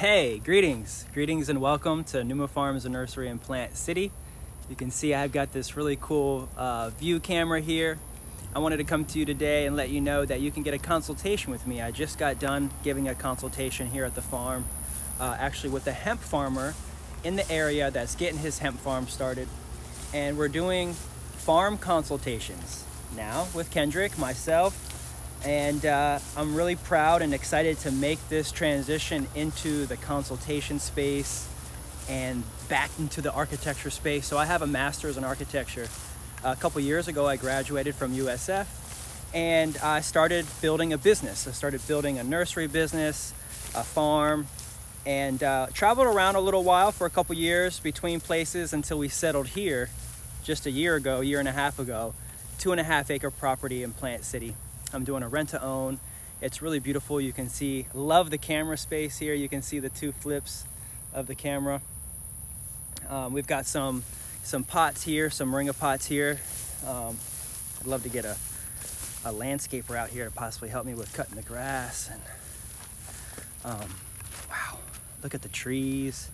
Hey, greetings. Greetings and welcome to Numa Farms and Nursery in Plant City. You can see I've got this really cool uh, view camera here. I wanted to come to you today and let you know that you can get a consultation with me. I just got done giving a consultation here at the farm, uh, actually with a hemp farmer in the area that's getting his hemp farm started. And we're doing farm consultations now with Kendrick, myself, and uh, I'm really proud and excited to make this transition into the consultation space and back into the architecture space. So I have a master's in architecture. A couple years ago, I graduated from USF and I started building a business. I started building a nursery business, a farm, and uh, traveled around a little while for a couple years between places until we settled here just a year ago, a year and a half ago, two and a half acre property in Plant City. I'm doing a rent to own. It's really beautiful. You can see, love the camera space here. You can see the two flips of the camera. Um, we've got some some pots here, some moringa pots here. Um, I'd love to get a, a landscaper out here to possibly help me with cutting the grass. And um, wow, look at the trees.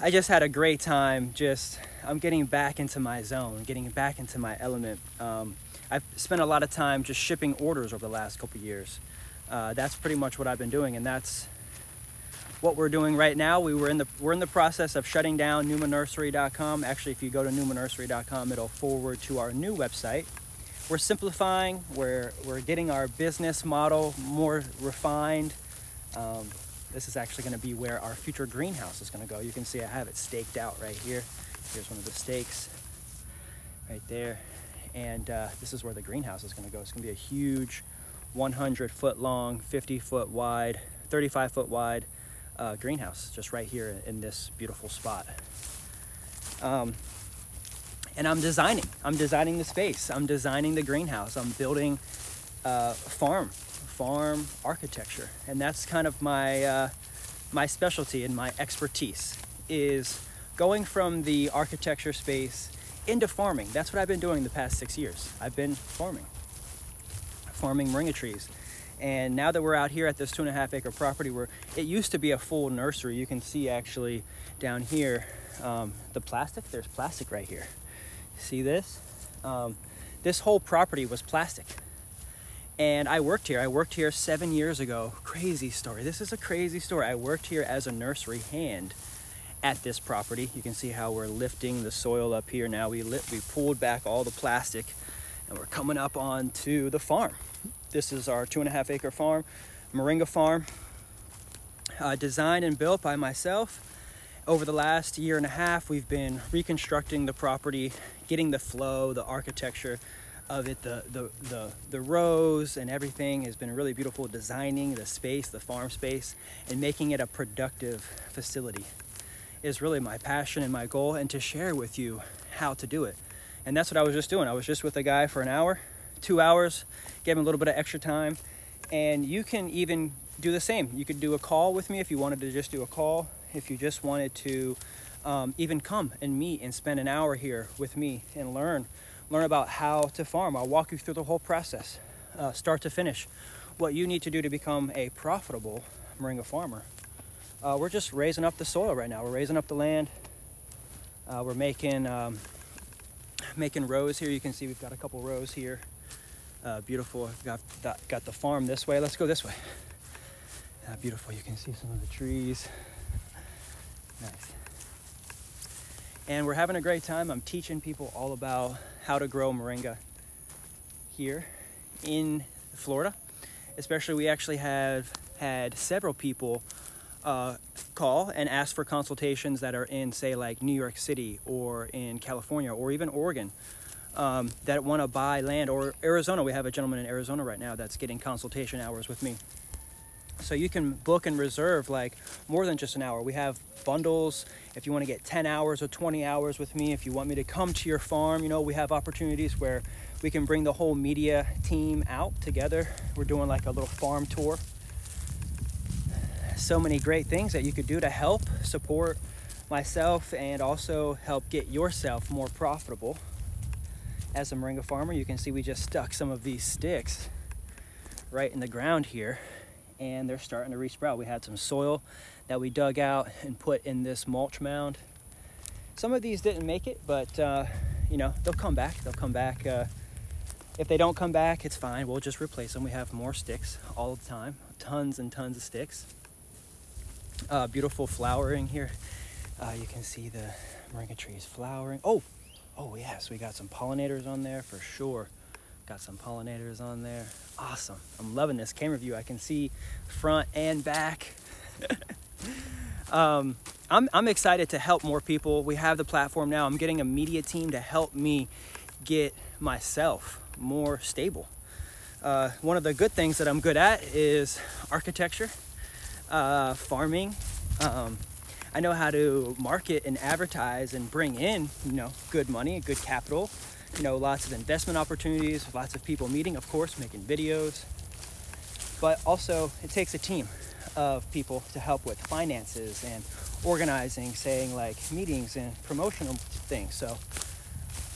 I just had a great time. Just I'm getting back into my zone, getting back into my element. Um, I've spent a lot of time just shipping orders over the last couple years. Uh, that's pretty much what I've been doing, and that's what we're doing right now. We were in the we're in the process of shutting down NumaNursery.com. Actually, if you go to NumaNursery.com, it'll forward to our new website. We're simplifying. We're we're getting our business model more refined. Um, this is actually going to be where our future greenhouse is going to go. You can see I have it staked out right here. Here's one of the stakes right there and uh, this is where the greenhouse is going to go. It's going to be a huge 100 foot long, 50 foot wide, 35 foot wide uh, greenhouse just right here in this beautiful spot. Um, and I'm designing. I'm designing the space. I'm designing the greenhouse. I'm building uh, farm, farm architecture, and that's kind of my uh, my specialty and my expertise is going from the architecture space into farming. That's what I've been doing the past six years. I've been farming, farming moringa trees. And now that we're out here at this two and a half acre property where it used to be a full nursery, you can see actually down here, um, the plastic, there's plastic right here. See this? Um, this whole property was plastic. And I worked here. I worked here seven years ago. Crazy story. This is a crazy story. I worked here as a nursery hand at this property. You can see how we're lifting the soil up here now. We, lit, we pulled back all the plastic and we're coming up onto the farm. This is our two and a half acre farm, Moringa Farm, uh, designed and built by myself. Over the last year and a half, we've been reconstructing the property, getting the flow, the architecture of it, the, the, the, the rows and everything has been really beautiful, designing the space, the farm space, and making it a productive facility is really my passion and my goal and to share with you how to do it. And that's what I was just doing. I was just with a guy for an hour, two hours, gave him a little bit of extra time. And you can even do the same. You could do a call with me if you wanted to just do a call. If you just wanted to um, even come and meet and spend an hour here with me and learn, learn about how to farm. I'll walk you through the whole process, uh, start to finish, what you need to do to become a profitable moringa farmer uh, we're just raising up the soil right now. We're raising up the land. Uh, we're making um, making rows here. You can see we've got a couple rows here. Uh, beautiful. Got that, got the farm this way. Let's go this way. Uh, beautiful. You can see some of the trees. Nice. And we're having a great time. I'm teaching people all about how to grow moringa here in Florida. Especially, we actually have had several people uh, call and ask for consultations that are in, say, like New York City or in California or even Oregon um, that want to buy land, or Arizona. We have a gentleman in Arizona right now that's getting consultation hours with me. So you can book and reserve like more than just an hour. We have bundles. If you want to get 10 hours or 20 hours with me, if you want me to come to your farm, you know, we have opportunities where we can bring the whole media team out together. We're doing like a little farm tour so many great things that you could do to help support myself and also help get yourself more profitable. As a moringa farmer, you can see we just stuck some of these sticks right in the ground here and they're starting to resprout. We had some soil that we dug out and put in this mulch mound. Some of these didn't make it, but uh, you know, they'll come back. They'll come back. Uh, if they don't come back, it's fine. We'll just replace them. We have more sticks all the time, tons and tons of sticks. Uh, beautiful flowering here. Uh, you can see the moringa trees flowering. Oh, oh yes, we got some pollinators on there for sure. Got some pollinators on there. Awesome. I'm loving this camera view. I can see front and back. um, I'm, I'm excited to help more people. We have the platform now. I'm getting a media team to help me get myself more stable. Uh, one of the good things that I'm good at is architecture, uh, farming. Um, I know how to market and advertise and bring in, you know, good money, good capital, you know, lots of investment opportunities, lots of people meeting, of course, making videos. But also, it takes a team of people to help with finances and organizing, saying like meetings and promotional things. So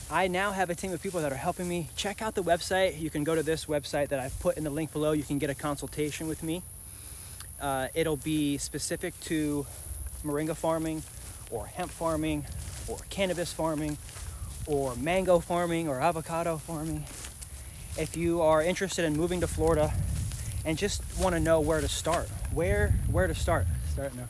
I now have a team of people that are helping me. Check out the website. You can go to this website that I've put in the link below. You can get a consultation with me. Uh, it'll be specific to moringa farming or hemp farming or cannabis farming or mango farming or avocado farming. If you are interested in moving to Florida and just want to know where to start, where where to start, start now.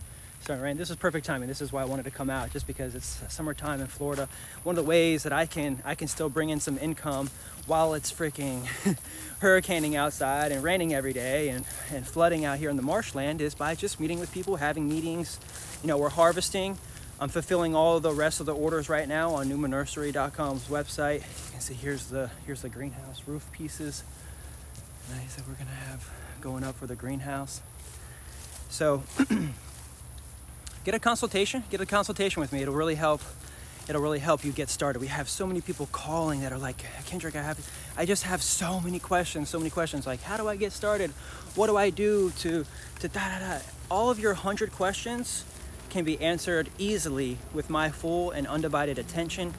Starting rain. This is perfect timing. This is why I wanted to come out, just because it's summertime in Florida. One of the ways that I can I can still bring in some income while it's freaking hurricaning outside and raining every day and, and flooding out here in the marshland is by just meeting with people, having meetings. You know, we're harvesting. I'm fulfilling all the rest of the orders right now on numanursery.com's website. You can see here's the here's the greenhouse roof pieces. Nice that we're gonna have going up for the greenhouse. So get a consultation. Get a consultation with me. It'll really help. It'll really help you get started. We have so many people calling that are like, Kendrick, I have, I just have so many questions, so many questions. Like, how do I get started? What do I do to, to da da da? All of your hundred questions can be answered easily with my full and undivided attention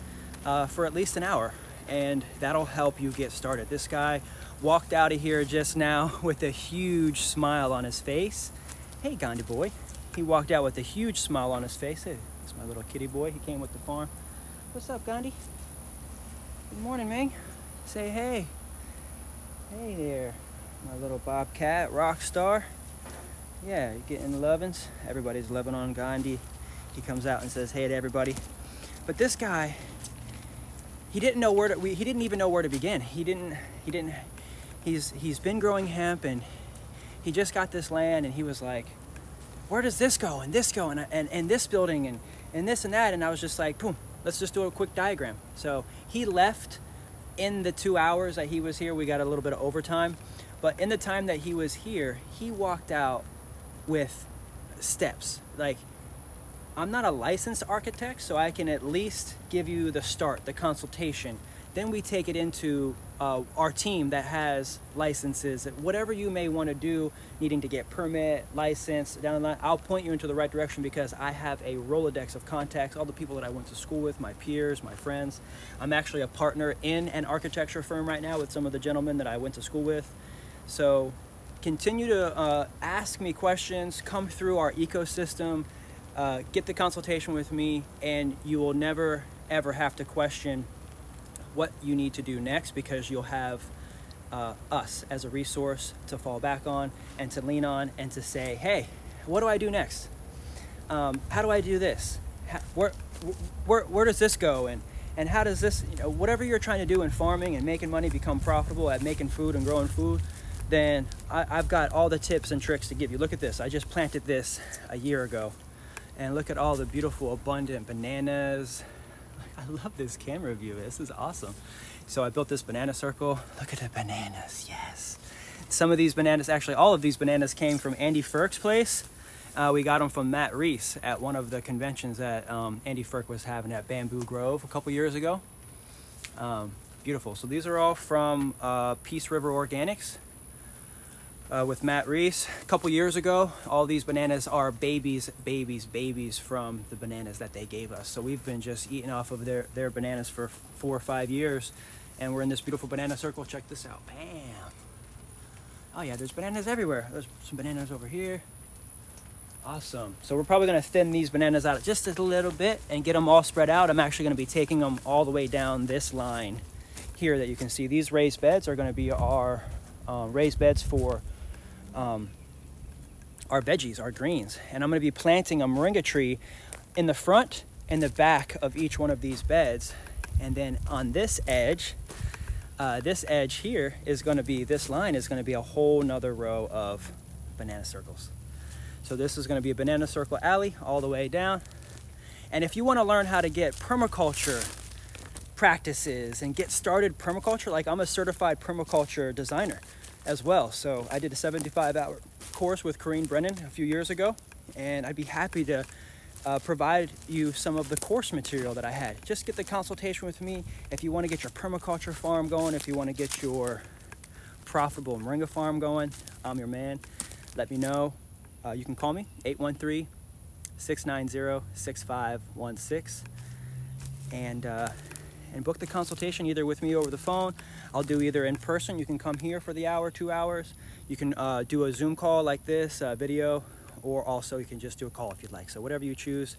uh, for at least an hour, and that'll help you get started. This guy walked out of here just now with a huge smile on his face. Hey, Gandhi boy. He walked out with a huge smile on his face. Hey, it's my little kitty boy. He came with the farm. What's up, Gandhi? Good morning, man. Say hey. Hey there, my little bobcat, rock star. Yeah, you're getting lovins. Everybody's loving on Gandhi. He comes out and says hey to everybody. But this guy, he didn't know where to. He didn't even know where to begin. He didn't. He didn't. He's he's been growing hemp and he just got this land and he was like, where does this go and this go and, and, and this building and, and this and that. And i was just like boom let's just do a quick diagram. So he left in the two hours that he was here. We got a little bit of overtime. But in the time that he was here he walked out with steps. Like i'm not a licensed architect so i can at least give you the start the consultation then we take it into uh, our team that has licenses, whatever you may want to do, needing to get permit, license, down the line, I'll point you into the right direction because I have a Rolodex of contacts, all the people that I went to school with, my peers, my friends. I'm actually a partner in an architecture firm right now with some of the gentlemen that I went to school with. So continue to uh, ask me questions, come through our ecosystem, uh, get the consultation with me, and you will never ever have to question what you need to do next because you'll have uh, us as a resource to fall back on and to lean on and to say, hey, what do I do next? Um, how do I do this? Where, where, where does this go? And, and how does this, you know, whatever you're trying to do in farming and making money become profitable at making food and growing food, then I, I've got all the tips and tricks to give you. Look at this. I just planted this a year ago. And look at all the beautiful, abundant bananas, I love this camera view. This is awesome. So I built this banana circle. Look at the bananas, yes. Some of these bananas, actually all of these bananas came from Andy Firk's place. Uh, we got them from Matt Reese at one of the conventions that um, Andy Firk was having at Bamboo Grove a couple years ago. Um, beautiful. So these are all from uh, Peace River Organics uh, with Matt Reese a couple years ago. All these bananas are babies, babies, babies from the bananas that they gave us. So we've been just eating off of their, their bananas for four or five years. And we're in this beautiful banana circle. Check this out. Bam. Oh yeah, there's bananas everywhere. There's some bananas over here. Awesome. So we're probably gonna thin these bananas out just a little bit and get them all spread out. I'm actually gonna be taking them all the way down this line here that you can see. These raised beds are gonna be our uh, raised beds for um, our veggies, our greens. And I'm gonna be planting a moringa tree in the front and the back of each one of these beds. And then on this edge, uh, this edge here is gonna be, this line is gonna be a whole nother row of banana circles. So this is gonna be a banana circle alley all the way down. And if you wanna learn how to get permaculture practices and get started permaculture, like I'm a certified permaculture designer as well. So I did a 75 hour course with Koreen Brennan a few years ago, and I'd be happy to uh, provide you some of the course material that I had. Just get the consultation with me if you want to get your permaculture farm going, if you want to get your profitable moringa farm going. I'm your man. Let me know. Uh, you can call me 813 690 6516 and uh, and book the consultation either with me over the phone. I'll do either in person. You can come here for the hour, two hours. You can uh, do a Zoom call like this, uh, video, or also you can just do a call if you'd like. So whatever you choose.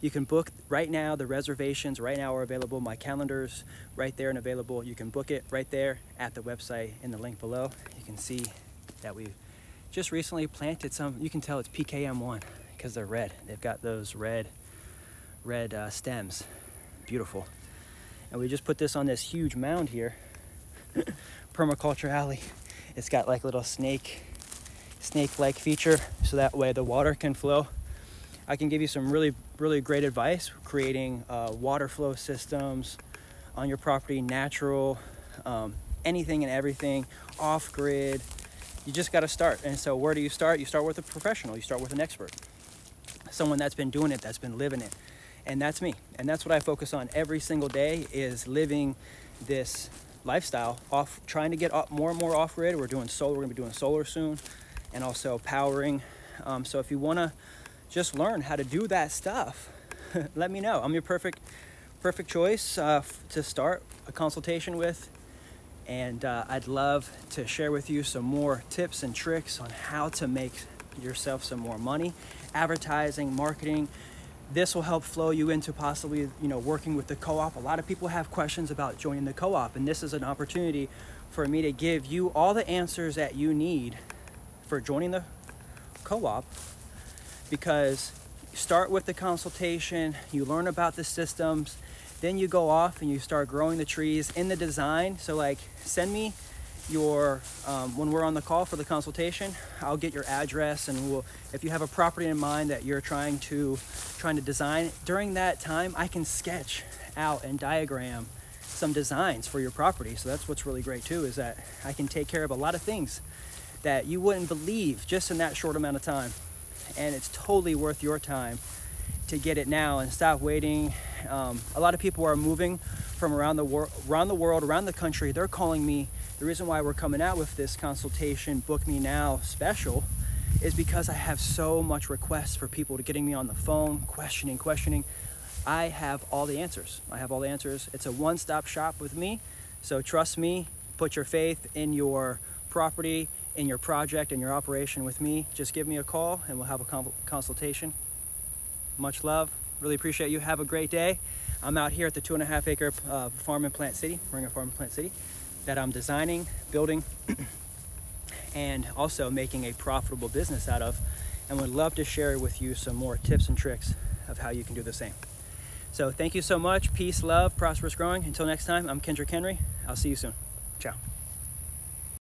You can book right now, the reservations right now are available. My calendar's right there and available. You can book it right there at the website in the link below. You can see that we just recently planted some, you can tell it's PKM1 because they're red. They've got those red, red uh, stems. Beautiful. And we just put this on this huge mound here. Permaculture alley. It's got like a little snake snake-like feature so that way the water can flow. I can give you some really, really great advice creating uh, water flow systems on your property, natural, um, anything and everything, off-grid. You just got to start. And so where do you start? You start with a professional. You start with an expert, someone that's been doing it, that's been living it. And that's me. And that's what I focus on every single day is living this lifestyle off trying to get more and more off grid we're doing solar we're gonna be doing solar soon and also powering. Um, so if you wanna just learn how to do that stuff, let me know. I'm your perfect, perfect choice uh, to start a consultation with. And uh, I'd love to share with you some more tips and tricks on how to make yourself some more money, advertising, marketing. This will help flow you into possibly, you know, working with the co-op. A lot of people have questions about joining the co-op, and this is an opportunity for me to give you all the answers that you need for joining the co-op because you start with the consultation, you learn about the systems, then you go off and you start growing the trees in the design. So like send me your, um, when we're on the call for the consultation, I'll get your address and we'll, if you have a property in mind that you're trying to, trying to design, during that time, I can sketch out and diagram some designs for your property. So that's what's really great too, is that I can take care of a lot of things that you wouldn't believe just in that short amount of time. And it's totally worth your time to get it now and stop waiting. Um, a lot of people are moving from around the, wor- around the world, around the country. They're calling me. The reason why we're coming out with this consultation, Book Me Now special, is because I have so much requests for people to getting me on the phone, questioning, questioning. I have all the answers. I have all the answers. It's a one stop shop with me. So trust me, put your faith in your property in your project in your operation with me, just give me a call and we'll have a consultation. Much love. Really appreciate you. Have a great day. I'm out here at the two and a half acre uh, farm in Plant City, Moringa Farm in Plant City, that I'm designing, building, and also making a profitable business out of. And would love to share with you some more tips and tricks of how you can do the same. So thank you so much. Peace, love, prosperous growing. Until next time, I'm Kendrick Henry. I'll see you soon. Ciao.